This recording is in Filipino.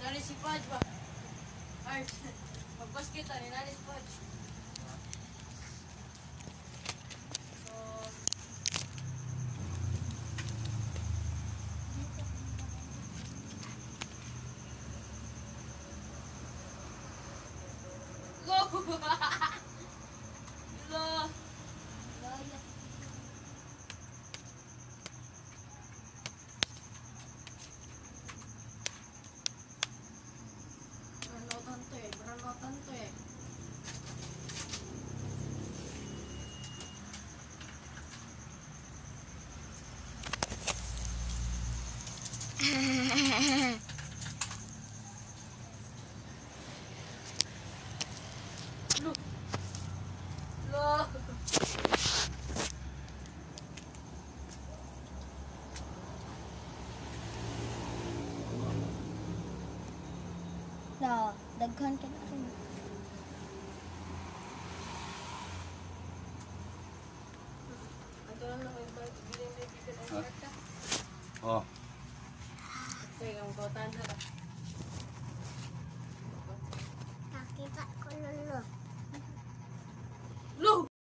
Nari si Pudge ba? Arch. Magbasket ni Nari si Pudge. So, Go! 呵呵呵呵。Daghan ka na rin. Oh, Kaya ang kautan na?